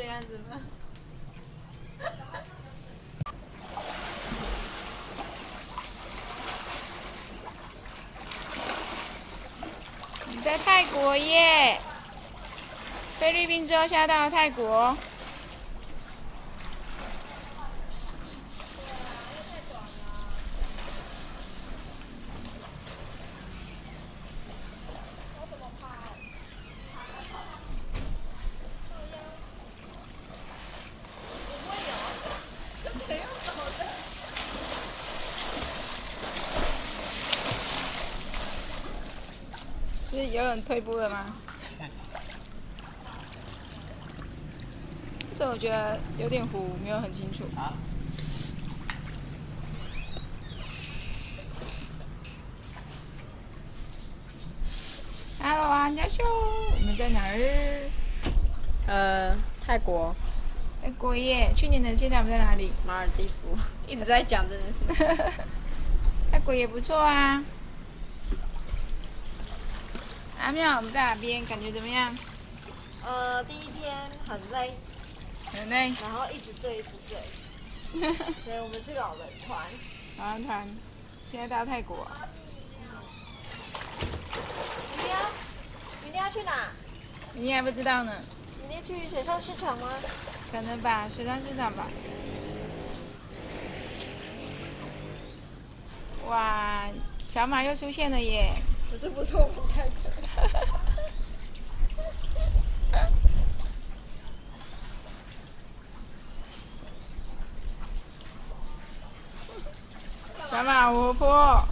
这样子吗？你在泰国耶！菲律宾之后下到泰国。是有人退步了吗？这我觉得有点糊，没有很清楚。Hello 啊，家秀，我们在哪儿？呃，泰国泰国耶！去年的现在我们在哪里？马尔地夫，一直在讲这件事情。泰国也不错啊。阿妙，我们在哪边？感觉怎么样？呃，第一天很累，很累。然后一直睡一直睡，所以我们是老人团。老人团，现在到泰国。明天，明天要去哪？明天还不知道呢。明天去水上市场吗？可能吧，水上市场吧。哇，小马又出现了耶！不是不是，我，不太可。小马活泼。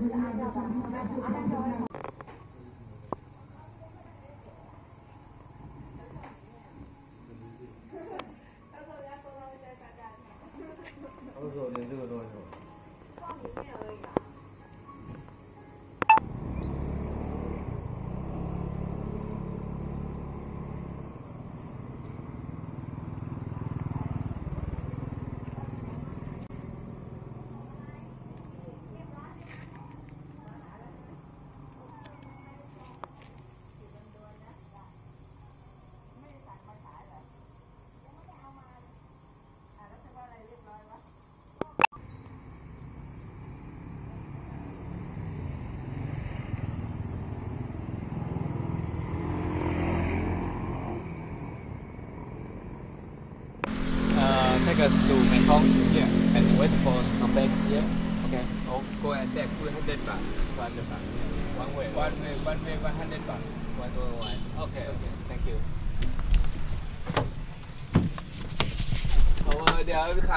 这个按照咱们按照。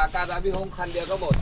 าการรับพี่ฮงคันเดียวก็หมด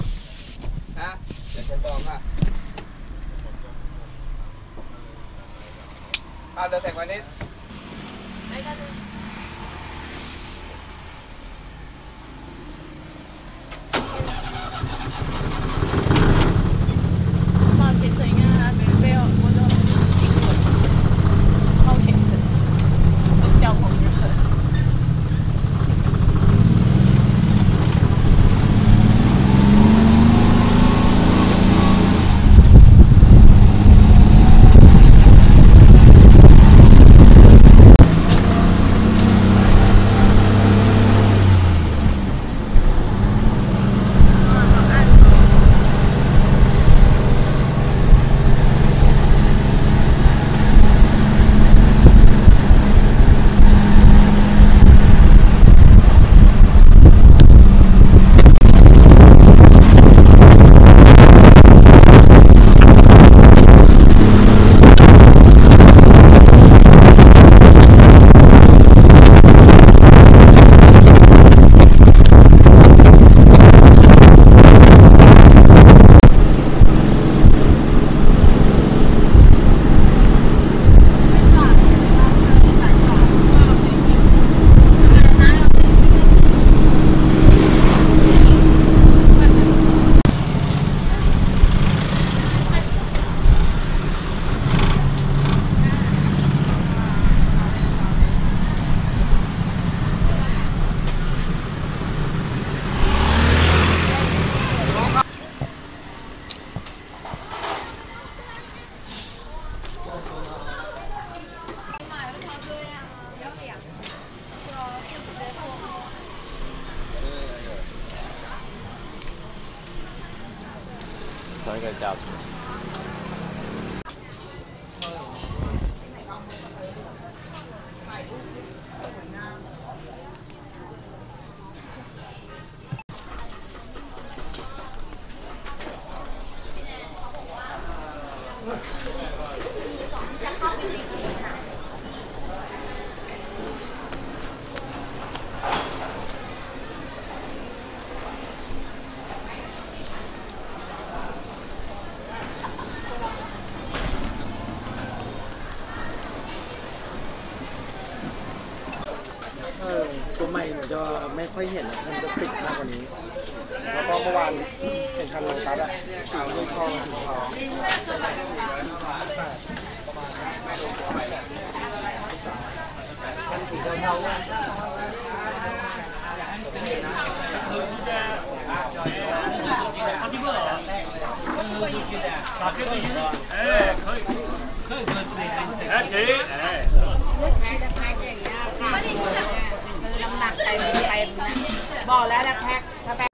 ค่อยเห็นมันจะติดมากกว่านี้ แล้วก็เมื่อวานเห็นทางโลซัดอะสีลูกทองสีทองสีเทา打เ个鱼，哎，可以，可以，可以，哎，行，哎。 ต็มเต็มนะบอกแล้วนะแพ็คถ้าแพ็ค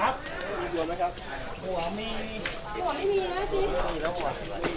ครับหัวไหมครับหัวมีหัวไม่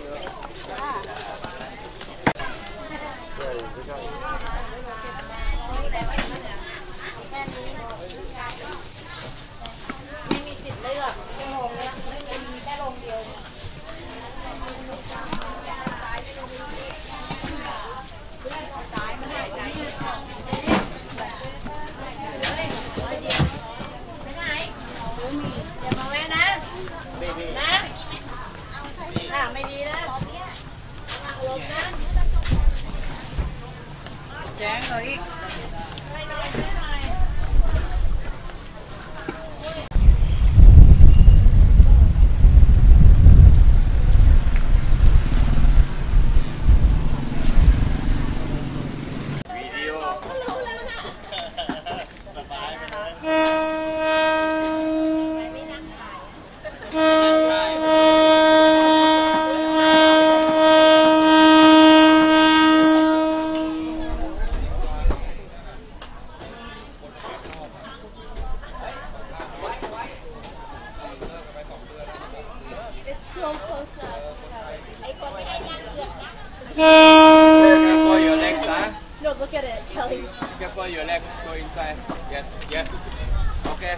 chán rồi. Careful your legs, huh? No, look at it, Kelly. Careful your legs. Go inside. Yes, yes. Okay.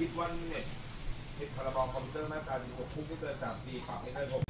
คิดว่าเน็ตผิดพรบคอมพิวเตอร์มาตรา16คุกไม่เกิน3ปีปรับไม่เกิน6